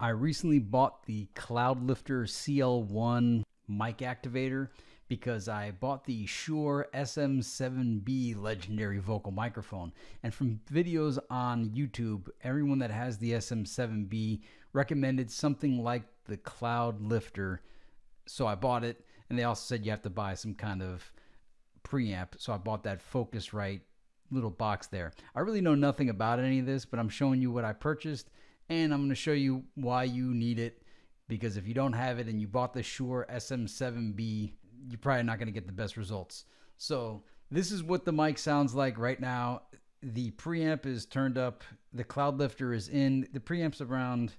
I recently bought the Cloudlifter CL1 mic activator because I bought the Shure SM7B legendary vocal microphone. And from videos on YouTube, everyone that has the SM7B recommended something like the Cloudlifter. So I bought it, and they also said you have to buy some kind of preamp. So I bought that Focusrite little box there. I really know nothing about any of this, but I'm showing you what I purchased and I'm going to show you why you need it because if you don't have it and you bought the Shure SM7B, you're probably not going to get the best results. So this is what the mic sounds like right now. The preamp is turned up. The Cloudlifter is in. The preamp's around,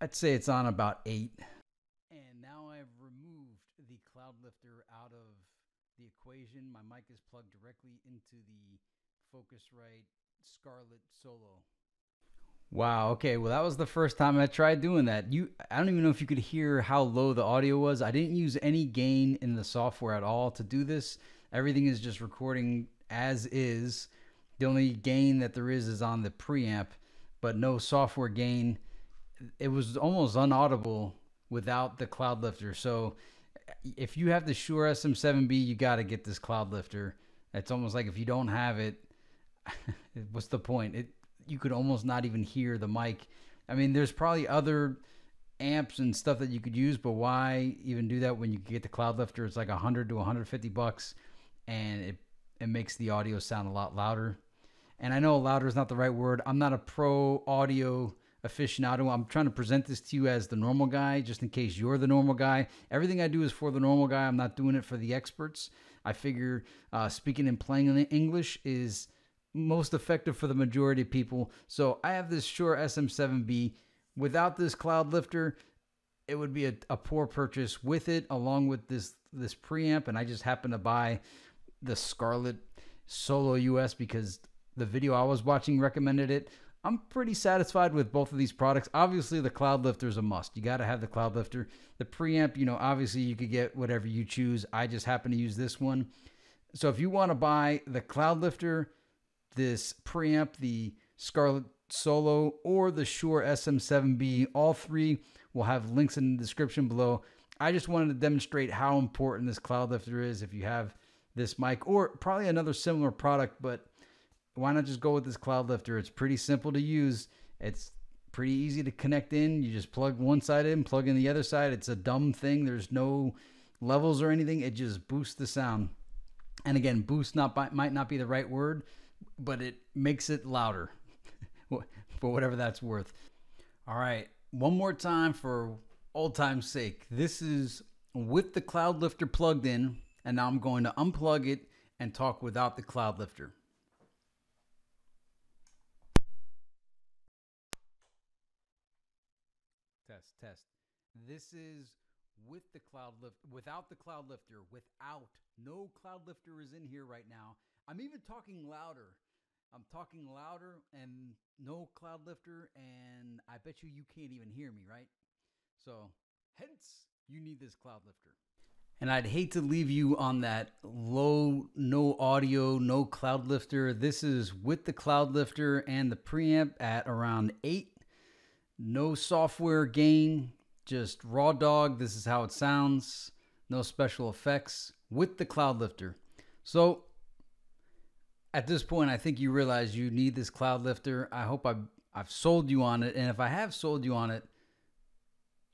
I'd say it's on about eight. And now I've removed the Cloudlifter out of the equation. My mic is plugged directly into the Focusrite Scarlett Solo. Wow. Okay. Well, that was the first time I tried doing that. You, I don't even know if you could hear how low the audio was. I didn't use any gain in the software at all to do this. Everything is just recording as is. The only gain that there is is on the preamp, but no software gain. It was almost unaudible without the Cloudlifter. So if you have the Shure SM7B, you got to get this Cloudlifter. It's almost like if you don't have it, what's the point? It you could almost not even hear the mic. I mean, there's probably other amps and stuff that you could use, but why even do that when you get the Cloudlifter? It's like 100 to 150 bucks, and it it makes the audio sound a lot louder. And I know louder is not the right word. I'm not a pro audio aficionado. I'm trying to present this to you as the normal guy, just in case you're the normal guy. Everything I do is for the normal guy. I'm not doing it for the experts. I figure uh, speaking and playing in English is most effective for the majority of people. So I have this Shure SM7B. Without this Cloudlifter, it would be a, a poor purchase. With it, along with this this preamp, and I just happened to buy the Scarlett Solo US because the video I was watching recommended it. I'm pretty satisfied with both of these products. Obviously, the Cloudlifter is a must. You got to have the Cloudlifter. The preamp, you know, obviously you could get whatever you choose. I just happen to use this one. So if you want to buy the Cloudlifter, this preamp, the Scarlett Solo, or the Shure SM7B. All three will have links in the description below. I just wanted to demonstrate how important this Cloudlifter is if you have this mic or probably another similar product, but why not just go with this Cloudlifter? It's pretty simple to use. It's pretty easy to connect in. You just plug one side in, plug in the other side. It's a dumb thing. There's no levels or anything. It just boosts the sound. And again, boost not might not be the right word, but it makes it louder for whatever that's worth. All right, one more time for old time's sake. This is with the Cloudlifter plugged in, and now I'm going to unplug it and talk without the Cloudlifter. Test, test. This is with the cloud lift without the Cloudlifter without no Cloudlifter is in here right now I'm even talking louder. I'm talking louder and no Cloudlifter, and I bet you you can't even hear me, right? So, hence, you need this Cloudlifter. And I'd hate to leave you on that low, no audio, no Cloudlifter. This is with the Cloudlifter and the preamp at around 8. No software gain, just raw dog. This is how it sounds. No special effects with the Cloudlifter. So at this point, I think you realize you need this Cloudlifter. I hope I've, I've sold you on it. And if I have sold you on it,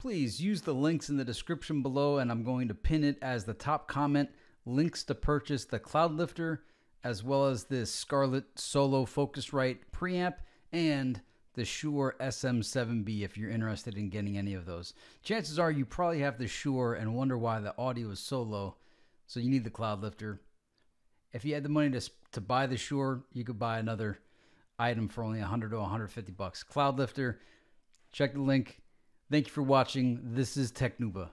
please use the links in the description below, and I'm going to pin it as the top comment. Links to purchase the Cloudlifter, as well as this Scarlett Solo Focusrite preamp and the Shure SM7B if you're interested in getting any of those. Chances are you probably have the Shure and wonder why the audio is so low. So you need the Cloudlifter. If you had the money to to buy the Shure, you could buy another item for only 100 to 150 bucks. Cloudlifter, check the link. Thank you for watching. This is Technuba.